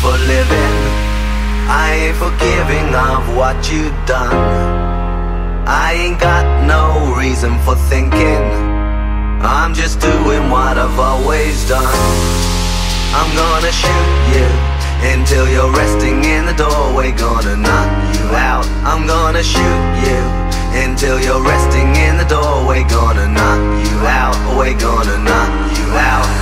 for living. I ain't forgiving of what you've done. I ain't got no reason for thinking. I'm just doing what I've always done. I'm gonna shoot you until you're resting in the doorway. Gonna knock you out. I'm gonna shoot you until you're resting in the doorway. Gonna knock you out. We're gonna knock you out.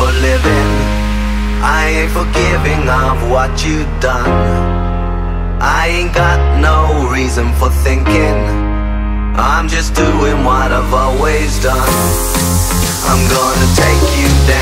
For living. I ain't forgiving of what you've done. I ain't got no reason for thinking. I'm just doing what I've always done. I'm gonna take you down.